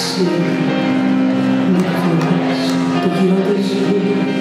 ταξίδι με φορές το γύρο της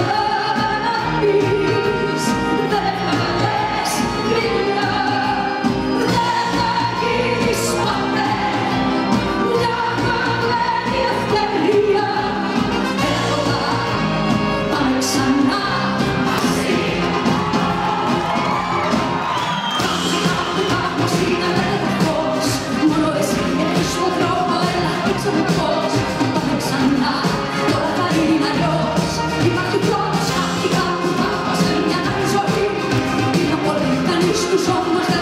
Oh, Eu jogo, mas